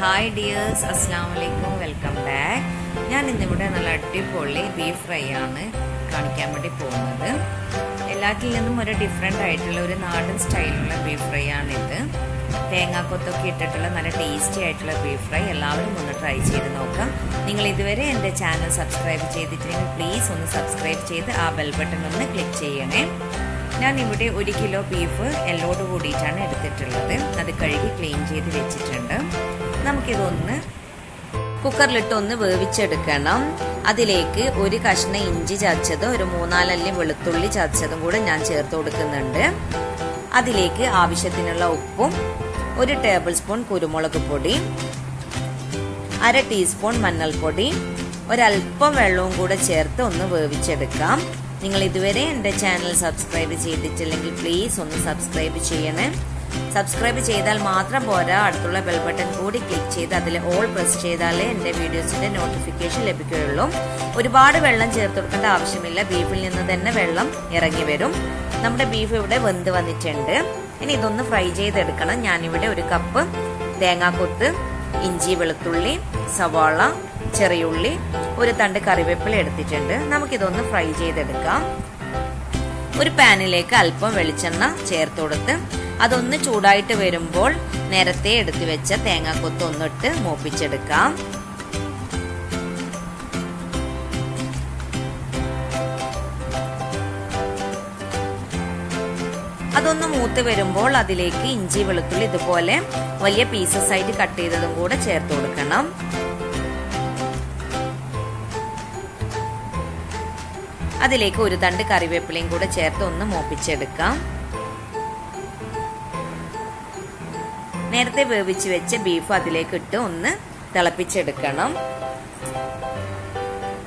Hi dears അസ്സാം വലൈക്കും welcome back ഞാൻ ഇന്നിവിടെ നല്ല അടിപൊളി ബീഫ് ഫ്രൈ ആണ് കാണിക്കാൻ വേണ്ടി പോകുന്നത്. എല്ലാറ്റിൽ നിന്നും ഒരു ഡിഫറെന്റ് ആയിട്ടുള്ള ഒരു നാടൻ സ്റ്റൈലുള്ള ബീഫ് ഫ്രൈ ആണിത്. തേങ്ങാക്കൊത്തൊക്കെ ഇട്ടിട്ടുള്ള നല്ല ടേസ്റ്റി ആയിട്ടുള്ള ബീഫ് ഫ്രൈ എല്ലാവരും ഒന്ന് ട്രൈ ചെയ്ത് നോക്കാം. നിങ്ങൾ ഇതുവരെ എന്റെ ചാനൽ സബ്സ്ക്രൈബ് ചെയ്തിട്ടില്ലെങ്കിൽ പ്ലീസ് ഒന്ന് സബ്സ്ക്രൈബ് ചെയ്ത് ആ ബെൽ ബട്ടൺ ഒന്ന് ക്ലിക്ക് ചെയ്യണേ. ഞാൻ ഇവിടെ ഒരു കിലോ ബീഫ് എല്ലോട് കൂടിയിട്ടാണ് എടുത്തിട്ടുള്ളത്. അത് കഴുകി ക്ലീൻ ചെയ്ത് വെച്ചിട്ടുണ്ട്. നമുക്കിതൊന്ന് കുക്കറിലിട്ട് ഒന്ന് വേവിച്ചെടുക്കണം. അതിലേക്ക് ഒരു കഷ്ണം ഇഞ്ചി ചതച്ചതും ഒരു മൂന്നാലല്ലി വെളുത്തുള്ളി ചതച്ചതും കൂടെ ഞാൻ ചേർത്ത് കൊടുക്കുന്നുണ്ട്. അതിലേക്ക് ആവശ്യത്തിനുള്ള ഉപ്പും ഒരു ടേബിൾ സ്പൂൺ കുരുമുളക് പൊടി അര ടീസ്പൂൺ മഞ്ഞൾപ്പൊടി ഒരല്പം വെള്ളവും കൂടെ ചേർത്ത് ഒന്ന് വേവിച്ചെടുക്കാം. നിങ്ങൾ ഇതുവരെ എന്റെ ചാനൽ സബ്സ്ക്രൈബ് ചെയ്തിട്ടില്ലെങ്കിൽ പ്ലീസ് ഒന്ന് സബ്സ്ക്രൈബ് ചെയ്യണേ. സബ്സ്ക്രൈബ് ചെയ്താൽ മാത്രം പോരാ അടുത്തുള്ള ബെൽ ബട്ടൺ കൂടി ക്ലിക്ക് ചെയ്ത് അതിൽ ഓൾ പ്രസ് ചെയ്താലേ എന്റെ വീഡിയോസിന്റെ നോട്ടിഫിക്കേഷൻ ലഭിക്കുകയുള്ളൂ. ഒരുപാട് വെള്ളം ചേർത്ത് കൊടുക്കേണ്ട ആവശ്യമില്ല ബീഫിൽ നിന്ന് തന്നെ വെള്ളം ഇറങ്ങി വരും. നമ്മുടെ ബീഫ് ഇവിടെ വെന്ത് വന്നിട്ടുണ്ട്. ഇനി ഇതൊന്ന് ഫ്രൈ ചെയ്തെടുക്കണം. ഞാനിവിടെ ഒരു കപ്പ് തേങ്ങാക്കൊത്ത് ഇഞ്ചി വെളുത്തുള്ളി സവാള ചെറിയുള്ളി ഒരു തണ്ട് കറിവേപ്പില എടുത്തിട്ടുണ്ട്. നമുക്കിതൊന്ന് ഫ്രൈ ചെയ്തെടുക്കാം. ഒരു പാനിലേക്ക് അല്പം വെളിച്ചെണ്ണ ചേർത്ത് കൊടുത്ത് അതൊന്ന് ചൂടായിട്ട് വരുമ്പോൾ നേരത്തെ എടുത്തു വെച്ച തേങ്ങാക്കൊത്ത് ഒന്നിട്ട് മൂപ്പിച്ചെടുക്കാം. അതൊന്ന് മൂത്ത് വരുമ്പോൾ അതിലേക്ക് ഇഞ്ചി വെളുത്തുള്ളി ഇതുപോലെ വലിയ പീസസ് ആയിട്ട് കട്ട് ചെയ്തതും കൂടെ ചേർത്ത് കൊടുക്കണം. അതിലേക്ക് ഒരു തണ്ട് കറിവേപ്പിലയും കൂടെ ചേർത്ത് ഒന്ന് മോപ്പിച്ചെടുക്കാം. നേരത്തെ വേവിച്ച് വെച്ച ബീഫ് അതിലേക്ക് ഇട്ട് ഒന്ന് തിളപ്പിച്ചെടുക്കണം.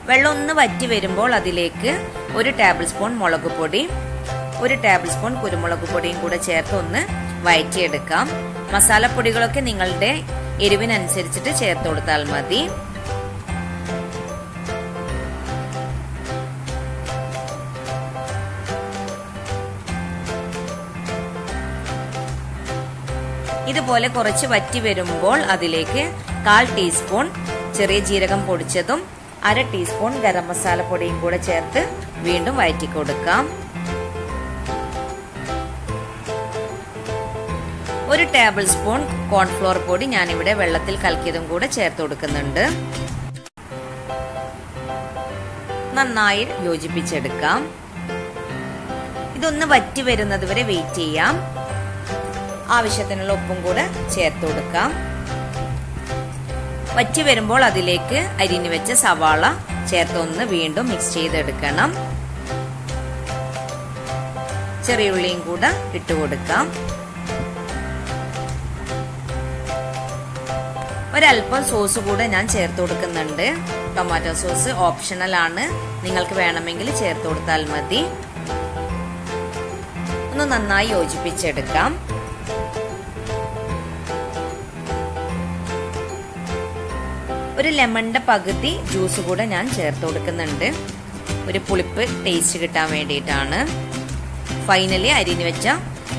വെള്ളം ഒന്ന് വറ്റി വരുമ്പോൾ അതിലേക്ക് ഒരു ടേബിൾ സ്പൂൺ മുളക് പൊടി ഒരു ടേബിൾ സ്പൂൺ കുരുമുളക് പൊടിയും കൂടെ ചേർത്ത് ഒന്ന് വയറ്റിയെടുക്കാം. മസാലപ്പൊടികളൊക്കെ നിങ്ങളുടെ എരിവിനനുസരിച്ചിട്ട് ചേർത്ത് കൊടുത്താൽ മതി. ഇതുപോലെ കുറച്ച് വറ്റി വരുമ്പോൾ അതിലേക്ക് കാൽ ടീസ്പൂൺ ചെറിയ ജീരകം പൊടിച്ചതും അര ടീസ്പൂൺ ഗരം മസാല പൊടിയും കൂടെ ചേർത്ത് വീണ്ടും വയറ്റി കൊടുക്കാം. ഒരു ടേബിൾ സ്പൂൺ കോൺഫ്ലോർ പൊടി ഞാൻ ഇവിടെ വെള്ളത്തിൽ കലക്കിയതും കൂടെ ചേർത്ത് കൊടുക്കുന്നുണ്ട്. നന്നായി യോജിപ്പിച്ചെടുക്കാം. ഇതൊന്ന് വറ്റി വരുന്നത് വരെ വെയിറ്റ് ചെയ്യാം. ആവശ്യത്തിനുള്ള ഉപ്പും കൂടെ ചേർത്ത് കൊടുക്കാം. വറ്റി വരുമ്പോൾ അതിലേക്ക് അരിഞ്ഞു വെച്ച സവാള ചേർത്തൊന്ന് വീണ്ടും മിക്സ് ചെയ്തെടുക്കണം. ചെറിയുള്ളിയും കൂടെ ഇട്ട് കൊടുക്കാം. ഒരല്പം സോസ് കൂടെ ഞാൻ ചേർത്ത് കൊടുക്കുന്നുണ്ട്. ടൊമാറ്റോ സോസ് ഓപ്ഷണൽ ആണ്. നിങ്ങൾക്ക് വേണമെങ്കിൽ ചേർത്ത് കൊടുത്താൽ മതി. ഒന്ന് നന്നായി യോജിപ്പിച്ചെടുക്കാം. ഒരു ലെമണിന്റെ പകുതി ജ്യൂസ് കൂടെ ഞാൻ ചേർത്ത് കൊടുക്കുന്നുണ്ട്. ഒരു പുളിപ്പ് ടേസ്റ്റ് കിട്ടാൻ വേണ്ടിയിട്ടാണ്. ഫൈനലി അരിഞ്ഞു വെച്ച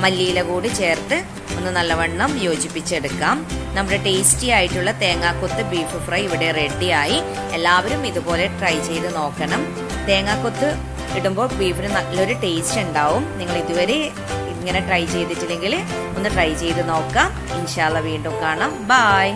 മല്ലിയില കൂടി ചേർത്ത് ഒന്ന് നല്ലവണ്ണം യോജിപ്പിച്ചെടുക്കാം. നമ്മുടെ ടേസ്റ്റി ആയിട്ടുള്ള തേങ്ങാക്കൊത്ത് ബീഫ് ഫ്രൈ ഇവിടെ റെഡിയായി എല്ലാവരും ഇതുപോലെ ട്രൈ ചെയ്ത് നോക്കണം. തേങ്ങാക്കൊത്ത് ഇടുമ്പോൾ ബീഫിന് നല്ലൊരു ടേസ്റ്റ് ഉണ്ടാവും. നിങ്ങൾ ഇതുവരെ ഇങ്ങനെ ട്രൈ ചെയ്തിട്ടില്ലെങ്കിൽ ഒന്ന് ട്രൈ ചെയ്ത് നോക്കാം. ഇൻഷാല്ല വീണ്ടും കാണാം. ബായ്